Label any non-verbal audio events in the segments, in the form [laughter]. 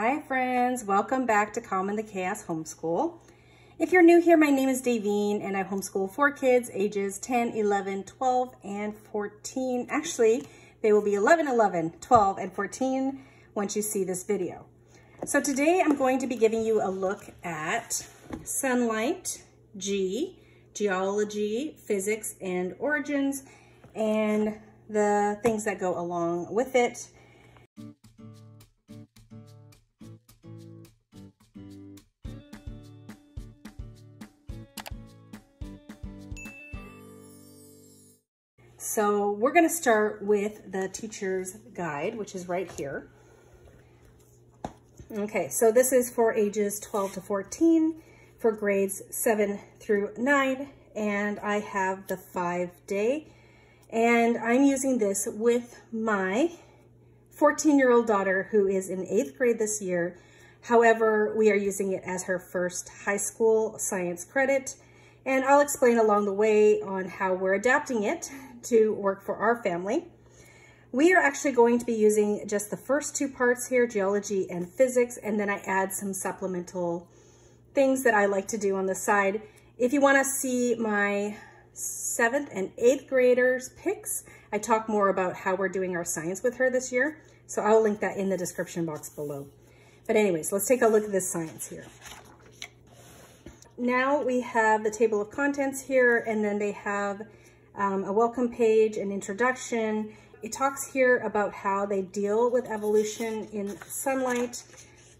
Hi friends, welcome back to Calm in the Chaos Homeschool. If you're new here, my name is Davine and I homeschool four kids ages 10, 11, 12, and 14. Actually, they will be 11, 11, 12, and 14 once you see this video. So today I'm going to be giving you a look at Sonlight, G, geology, physics, and origins, and the things that go along with it. So we're gonna start with the teacher's guide, which is right here. Okay, so this is for ages 12 to 14 for grades seven through nine, and I have the five day, and I'm using this with my 14 year old daughter who is in eighth grade this year. However, we are using it as her first high school science credit, and I'll explain along the way on how we're adapting it to work for our family. We are actually going to be using just the first two parts here, geology and physics, and then I add some supplemental things that I like to do on the side. If you wanna see my seventh and eighth graders picks, I talk more about how we're doing our science with her this year. So I'll link that in the description box below. But anyways, let's take a look at this science here. Now we have the table of contents here, and then they have um, a welcome page, an introduction. It talks here about how they deal with evolution in Sonlight,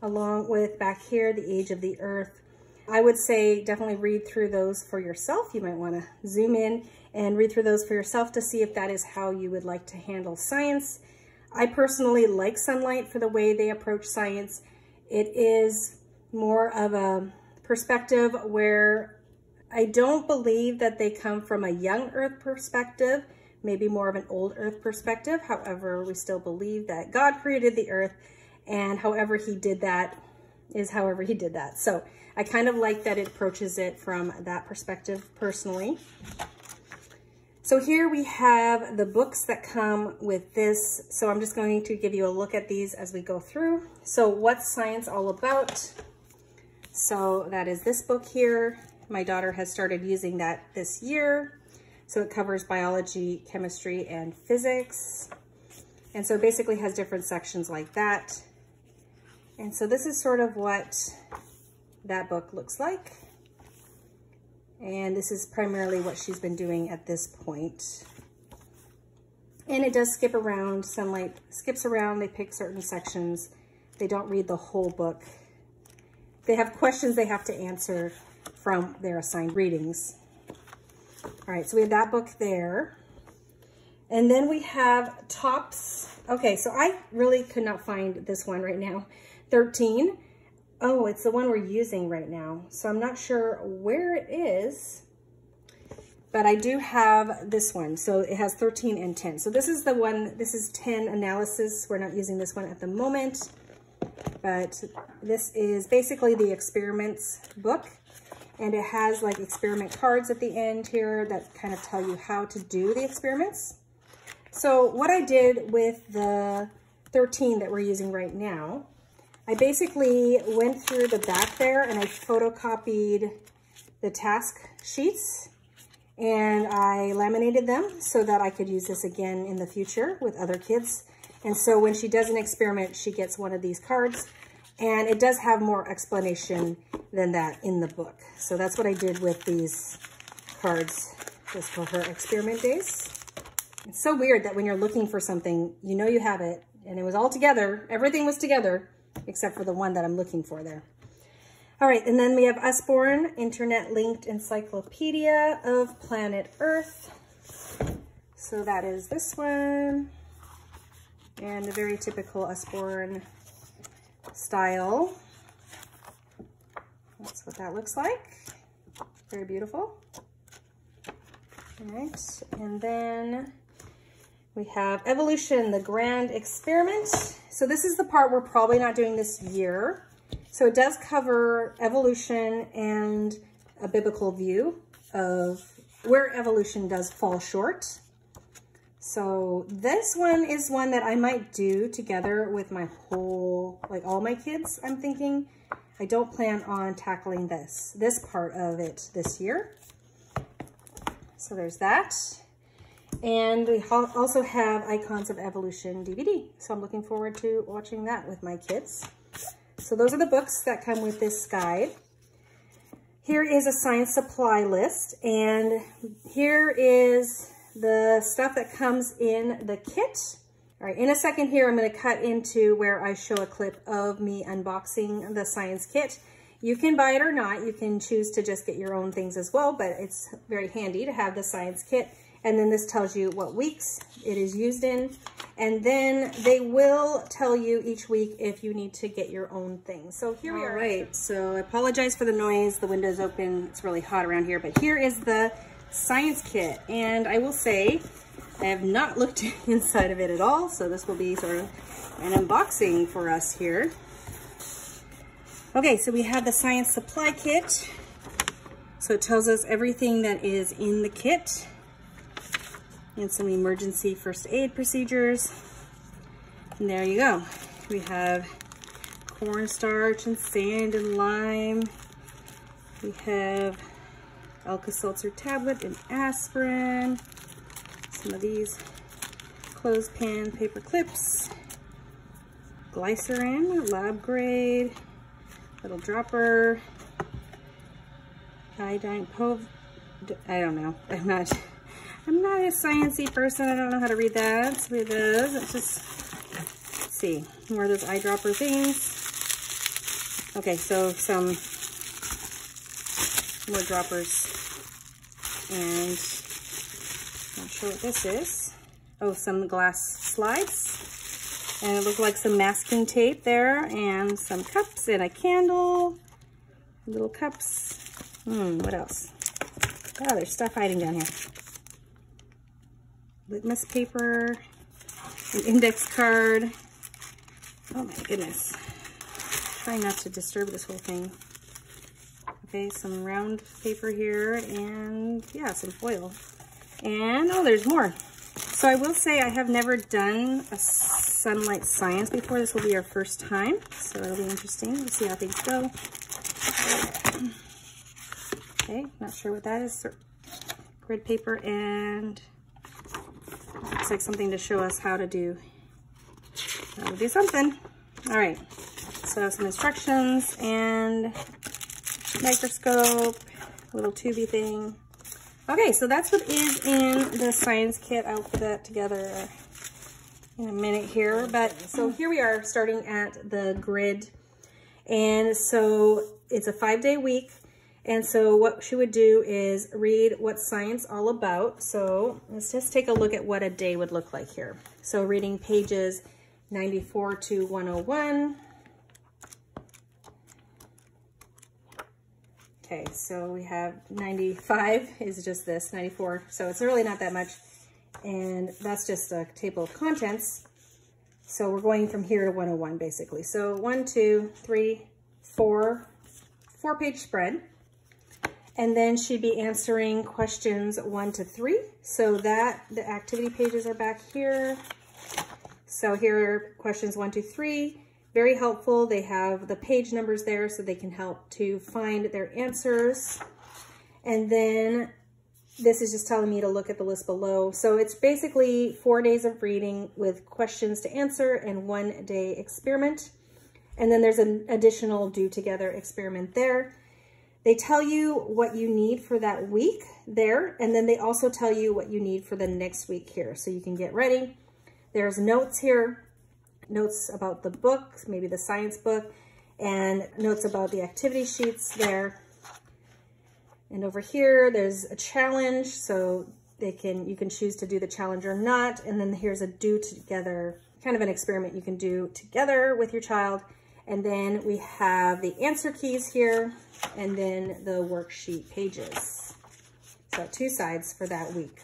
along with back here, the age of the earth. I would say definitely read through those for yourself. You might want to zoom in and read through those for yourself to see if that is how you would like to handle science. I personally like Sonlight for the way they approach science. It is more of a perspective where I don't believe that they come from a young earth perspective, maybe more of an old earth perspective. However, we still believe that God created the earth and however he did that is however he did that. So I kind of like that it approaches it from that perspective personally. So here we have the books that come with this. So I'm just going to give you a look at these as we go through. So what's science all about? So that is this book here. My daughter has started using that this year. So it covers biology, chemistry, and physics. And so basically has different sections like that. And so this is sort of what that book looks like. And this is primarily what she's been doing at this point. And it does skip around, Sonlight skips around, they pick certain sections. They don't read the whole book. They have questions they have to answer from their assigned readings. All right, so we have that book there. And then we have TOPS. Okay, so I really could not find this one right now. 13. Oh, it's the one we're using right now. So I'm not sure where it is, but I do have this one. So it has 13 and 10. So this is the one, this is 10 analysis. We're not using this one at the moment, but this is basically the experiments book and it has like experiment cards at the end here that kind of tell you how to do the experiments. So what I did with the 13 that we're using right now, I basically went through the back there and I photocopied the task sheets and I laminated them so that I could use this again in the future with other kids. And so when she does an experiment, she gets one of these cards and it does have more explanation than that in the book. So that's what I did with these cards just for her experiment days. It's so weird that when you're looking for something, you know you have it, and it was all together. Everything was together, except for the one that I'm looking for there. All right, and then we have Usborne, Internet-Linked Encyclopedia of Planet Earth. So that is this one. And a very typical Usborne style. That's what that looks like. Very beautiful. All right, and then we have evolution, the grand experiment. So this is the part we're probably not doing this year. So it does cover evolution and a biblical view of where evolution does fall short. So this one is one that I might do together with my whole, like all my kids, I'm thinking. I don't plan on tackling this, this part of it this year. So there's that. And we also have Icons of Evolution DVD. So I'm looking forward to watching that with my kids. So those are the books that come with this guide. Here is a science supply list. And here is the stuff that comes in the kit. All right, in a second here, I'm gonna cut into where I show a clip of me unboxing the science kit. You can buy it or not. You can choose to just get your own things as well, but it's very handy to have the science kit. And then this tells you what weeks it is used in. And then they will tell you each week if you need to get your own thing. So here we are. Right, so I apologize for the noise. The window's open. It's really hot around here, but here is the science kit. And I will say, I have not looked [laughs] inside of it at all, so this will be sort of an unboxing for us here. Okay, so we have the science supply kit. So it tells us everything that is in the kit and some emergency first aid procedures. And there you go. We have cornstarch and sand and lime. We have Alka-Seltzer tablet and aspirin. Some of these clothespin paper clips. Glycerin, lab grade, little dropper, iodine pov, I don't know, I'm not, I'm not a sciencey person, I don't know how to read that, so it it's just, let's see, more of those eyedropper things. Okay, so some more droppers and not sure what this is. Oh, some glass slides. And it looks like some masking tape there and some cups and a candle. Little cups. Hmm, what else? Oh, there's stuff hiding down here. Litmus paper, an index card. Oh my goodness. Trying not to disturb this whole thing. Okay, some round paper here and yeah, some foil. And oh, there's more. So I will say I have never done a Sonlight science before. This will be our first time, so it'll be interesting to see how things go. Okay, not sure what that is. Grid paper and looks like something to show us how to do, how to do something. All right, so some instructions and microscope, little tubey thing. Okay, so that's what is in the science kit. I'll put that together in a minute here. But so here we are starting at the grid. And so it's a five day week. And so what she would do is read what's science all about. So let's just take a look at what a day would look like here. So reading pages 94 to 101. Okay, so we have 95 is just this, 94. So it's really not that much. And that's just a table of contents. So we're going from here to 101 basically. So one, two, three, four, four page spread. And then she'd be answering questions one to three. So that the activity pages are back here. So here are questions one, two, three. Very helpful. They have the page numbers there so they can help to find their answers. And then this is just telling me to look at the list below. So it's basically four days of reading with questions to answer and one day experiment. And then there's an additional do together experiment there. They tell you what you need for that week there, and then they also tell you what you need for the next week here, so you can get ready. There's notes here notes about the book, maybe the science book, and notes about the activity sheets there. And over here, there's a challenge, so they can you can choose to do the challenge or not. And then here's a do together, kind of an experiment you can do together with your child. And then we have the answer keys here, and then the worksheet pages. So two sides for that week.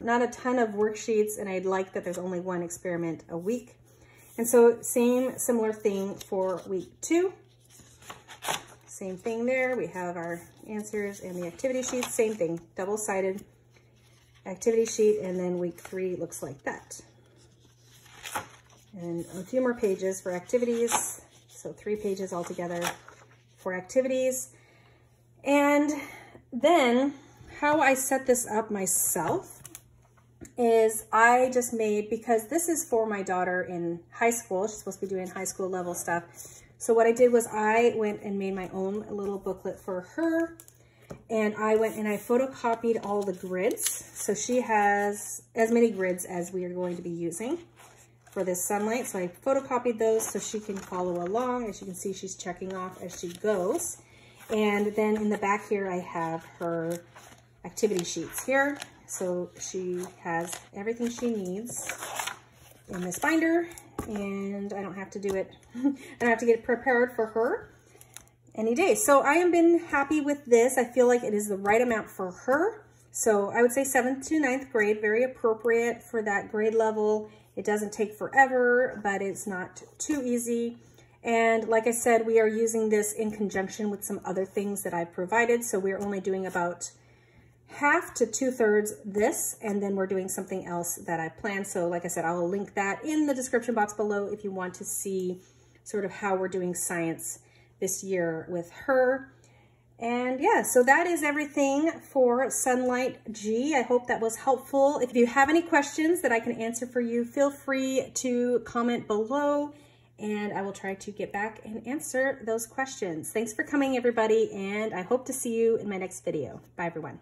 Not a ton of worksheets, and I'd like that there's only one experiment a week. And so same similar thing for week two. Same thing there. We have our answers and the activity sheets. Same thing, double-sided. activity sheet, and then week three looks like that. And a few more pages for activities. So three pages altogether for activities. And then how I set this up myself is I just made, because this is for my daughter in high school, she's supposed to be doing high school level stuff. So what I did was I went and made my own little booklet for her and I went and I photocopied all the grids. So she has as many grids as we are going to be using for this Sonlight. So I photocopied those so she can follow along. As you can see, she's checking off as she goes. And then in the back here, I have her activity sheets here. So she has everything she needs in this binder and I don't have to do it. [laughs] I don't have to get prepared for her any day. So I have been happy with this. I feel like it is the right amount for her. So I would say seventh to ninth grade, very appropriate for that grade level. It doesn't take forever, but it's not too easy. And like I said, we are using this in conjunction with some other things that I've provided. So we're only doing about half to two thirds this, and then we're doing something else that I planned. So like I said, I will link that in the description box below if you want to see sort of how we're doing science this year with her. And yeah, so that is everything for Sonlight G. I hope that was helpful. If you have any questions that I can answer for you, feel free to comment below and I will try to get back and answer those questions. Thanks for coming, everybody, and I hope to see you in my next video. Bye, everyone.